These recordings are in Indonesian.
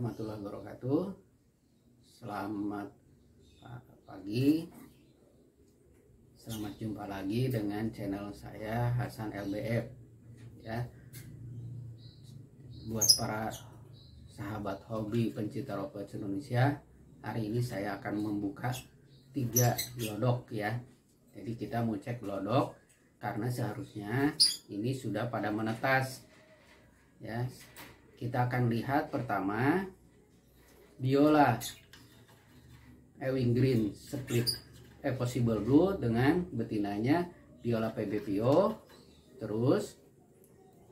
warahmatullahi wabarakatuh. Selamat pagi. Selamat jumpa lagi dengan channel saya Hasan LBF. Ya. Buat para sahabat hobi pencinta robot Indonesia, hari ini saya akan membuka tiga glodok ya. Jadi kita mau cek glodok karena seharusnya ini sudah pada menetas. Ya, kita akan lihat pertama biola. Ewing Green Split eh, Possible Blue dengan betinanya biola PBPO terus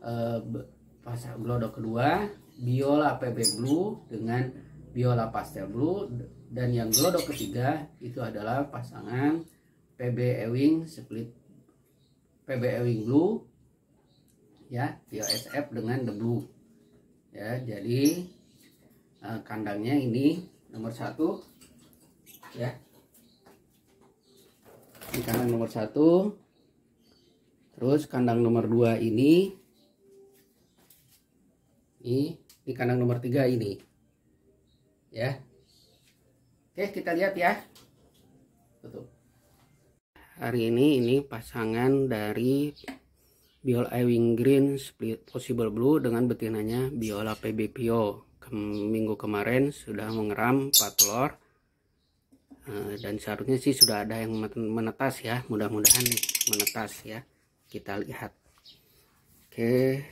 eh, pasang glodok kedua biola PB Blue dengan biola Pastel Blue. Dan yang glodok ketiga itu adalah pasangan PB Ewing Split PB Ewing Blue ya BOSF dengan The Blue. Ya jadi uh, kandangnya ini nomor satu ya. Ini kandang nomor satu. Terus kandang nomor dua ini. Ini di kandang nomor tiga ini ya. Oke kita lihat ya. Tutup hari ini ini pasangan dari Biola Ewing Green Split Possible Blue dengan betinanya Biola PBPO Minggu kemarin sudah mengeram 4 telur. Uh, dan seharusnya sih sudah ada yang menetas ya. Mudah-mudahan menetas ya. Kita lihat. Oke.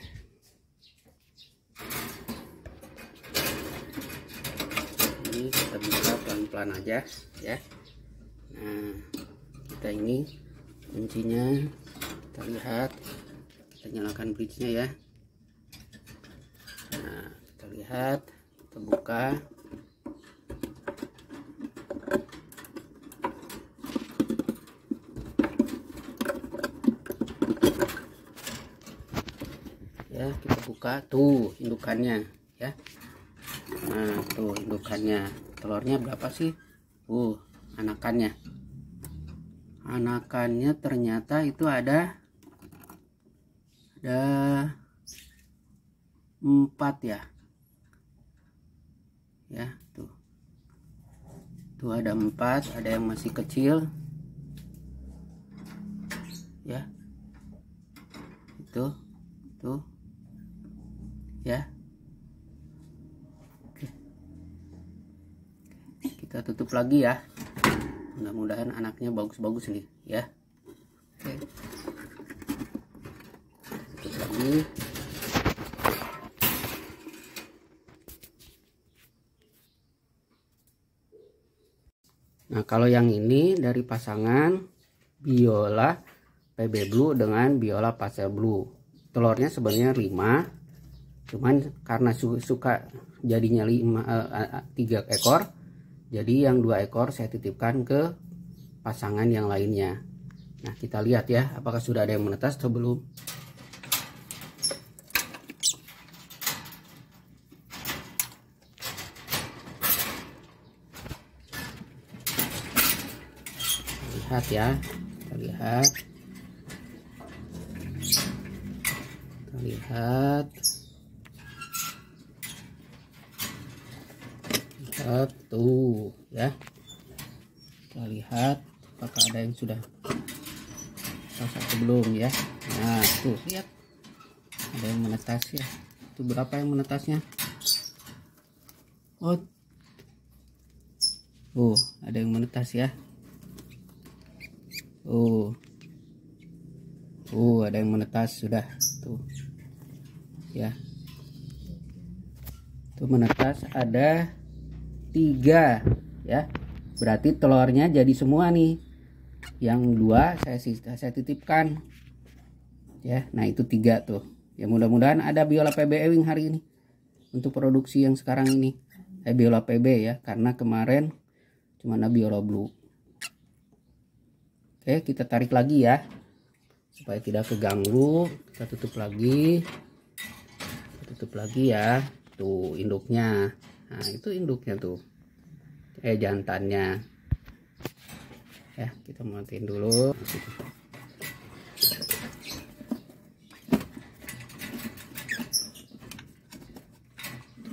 Ini kita buka pelan-pelan aja ya. Nah kita ini kuncinya. Kita lihat. Kita nyalakan bridge-nya ya. nah lihat kita buka. Ya kita buka tuh indukannya ya. Nah tuh indukannya. Telurnya berapa sih? Uh anakannya. Anakannya ternyata itu ada ada empat ya ya tuh. Tuh ada empat ada yang masih kecil. Ya. Itu tuh. Ya. Oke. kita tutup lagi ya. Mudah-mudahan anaknya bagus-bagus nih ya. Oke. Lagi nah kalau yang ini dari pasangan biola PB Blue dengan biola pastel blue. Telurnya sebenarnya 5 cuman karena suka jadinya 5 3 eh, ekor jadi yang dua ekor saya titipkan ke pasangan yang lainnya. Nah kita lihat ya apakah sudah ada yang menetas atau belum lihat ya. Kita lihat. Kita lihat. Lihat ya. Kita lihat apakah ada yang sudah pasang sebelum ya. Nah tuh lihat. Ada yang menetas ya. Itu berapa yang menetasnya? Oh oh ada yang menetas ya Oh. Oh, ada yang menetas sudah. Tuh. Ya. Tuh menetas ada tiga ya. Berarti telurnya jadi semua nih. Yang dua saya saya titipkan. Ya, nah itu tiga tuh. Ya mudah-mudahan ada biola PB Ewing hari ini untuk produksi yang sekarang ini. Eh biola PB ya, karena kemarin cuma ada biola blue. Oke, kita tarik lagi ya. Supaya tidak keganggu, kita tutup lagi. Kita tutup lagi ya. Tuh induknya. Nah, itu induknya tuh. Eh jantannya. Ya, kita matiin dulu.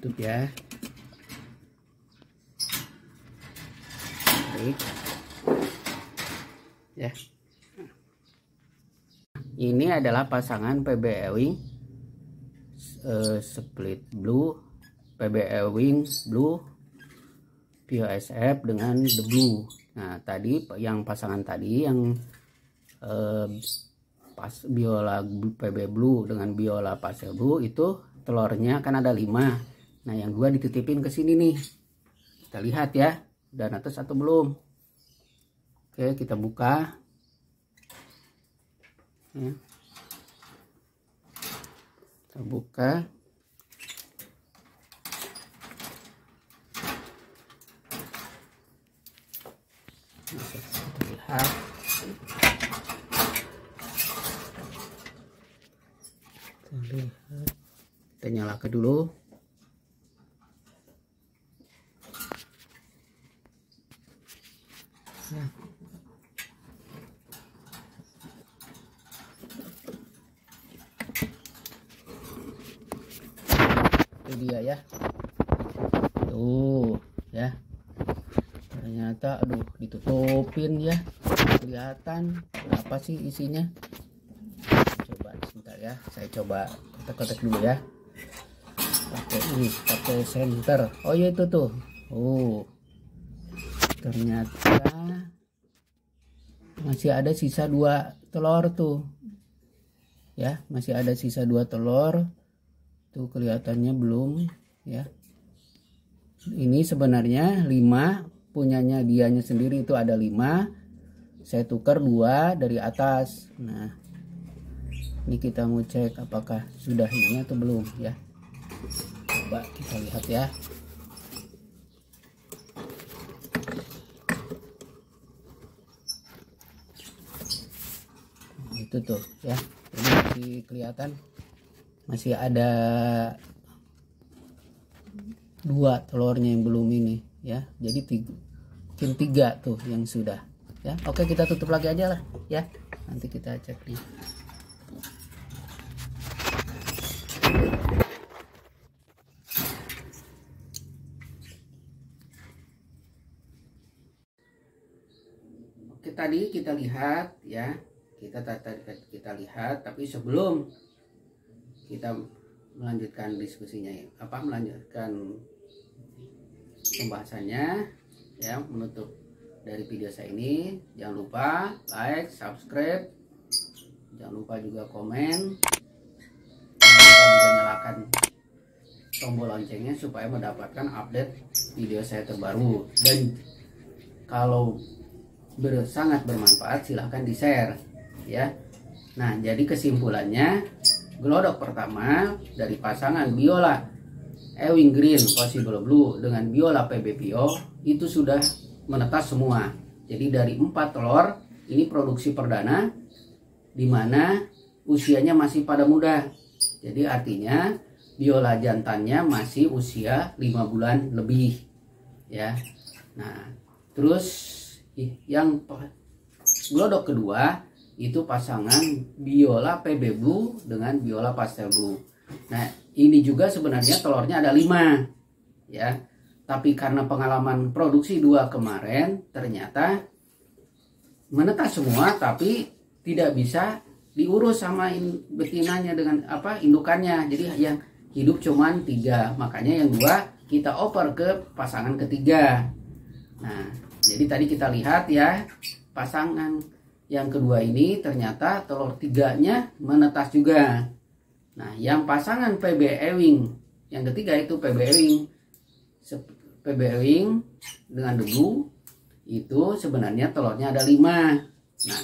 Tutup ya. Baik ya. Ini adalah pasangan PBE Wing uh, split blue PBE Wing blue POSF dengan the blue. Nah tadi yang pasangan tadi yang uh, pas biola PB blue dengan biola pastel blue itu telurnya kan ada 5 nah yang dua dititipin ke sini nih. Kita lihat ya dan atas atau belum oke kita buka. Ya. kita buka. Lihat kita lihat. Kita nyalakan dulu itu dia ya. Tuh ya. Ternyata aduh ditutupin ya. Kelihatan berapa sih isinya? Coba sebentar ya saya coba kotek-kotek dulu ya. Pakai ini pakai center oh ya itu tuh. Oh ternyata masih ada sisa dua telur tuh. Ya masih ada sisa dua telur tuh kelihatannya belum ya. Ini sebenarnya 5 punyanya dianya sendiri itu ada 5 saya tukar dua dari atas. Nah ini kita mau cek apakah sudah ini atau belum ya. Coba kita lihat ya. Nah, itu tuh ya. Ini masih kelihatan masih ada dua telurnya yang belum ini ya. Jadi tiga, mungkin tiga tuh yang sudah ya. Oke kita tutup lagi aja lah ya. Nanti kita cek nih oke tadi kita lihat ya. Kita tadi kita lihat tapi sebelum kita melanjutkan diskusinya apa melanjutkan pembahasannya ya menutup dari video saya ini. Jangan lupa like subscribe. Jangan lupa juga komen. Lupa juga nyalakan tombol loncengnya supaya mendapatkan update video saya terbaru. Dan kalau ber, sangat bermanfaat silahkan di share ya. Nah jadi kesimpulannya Glodok pertama dari pasangan biola Ewing Green Possible Blue dengan biola PBPO itu sudah menetas semua. Jadi dari empat telur ini produksi perdana di mana usianya masih pada muda. Jadi artinya biola jantannya masih usia 5 bulan lebih ya. Nah, terus yang glodok kedua itu pasangan biola PB Blue dengan biola pastel blue. Nah, ini juga sebenarnya telurnya ada 5 ya. Tapi karena pengalaman produksi dua kemarin ternyata menetas semua tapi tidak bisa diurus sama betinanya dengan apa indukannya. Jadi yang hidup cuman tiga makanya yang dua kita oper ke pasangan ketiga. Nah, jadi tadi kita lihat ya pasangan yang kedua ini ternyata telur tiganya menetas juga. Nah, yang pasangan PB Ewing yang ketiga itu PB Ewing. PB Ewing dengan debu itu sebenarnya telurnya ada lima. Nah,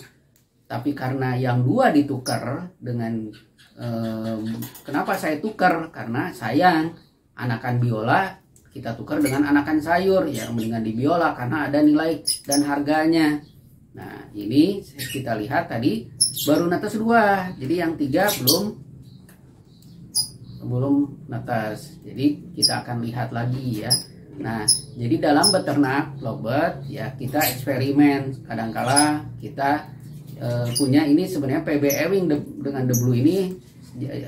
tapi karena yang dua ditukar dengan eh, kenapa saya tukar? Karena sayang anakan biola kita tukar dengan anakan sayur ya mendingan di biola karena ada nilai dan harganya Nah, ini kita lihat tadi baru netas dua. Jadi yang tiga belum belum netas. Jadi kita akan lihat lagi ya. Nah, jadi dalam beternak lovebird ya kita eksperimen. Kadangkala kita e, punya ini sebenarnya PB Ewing de, dengan The Blue ini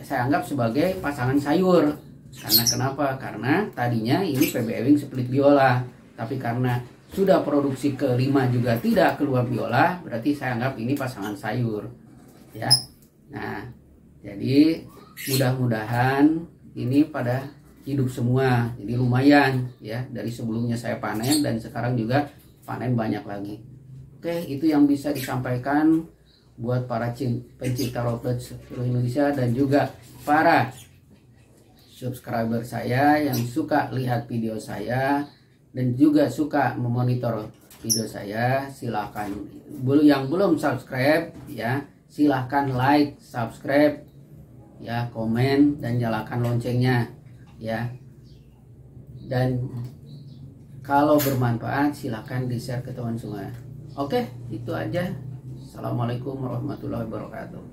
saya anggap sebagai pasangan sayur. Karena kenapa? Karena tadinya ini PB Ewing split biola. Tapi karena sudah produksi kelima juga tidak keluar biola berarti saya anggap ini pasangan sayur ya. Nah jadi mudah-mudahan ini pada hidup semua. Jadi lumayan ya dari sebelumnya saya panen dan sekarang juga panen banyak lagi. Oke itu yang bisa disampaikan buat para pencipta robot seluruh Indonesia dan juga para subscriber saya yang suka lihat video saya dan juga suka memonitor video saya silahkan. Yang belum subscribe ya silahkan like subscribe ya komen dan nyalakan loncengnya ya. Dan kalau bermanfaat silahkan di share ke teman semua. Oke itu aja. Assalamualaikum warahmatullahi wabarakatuh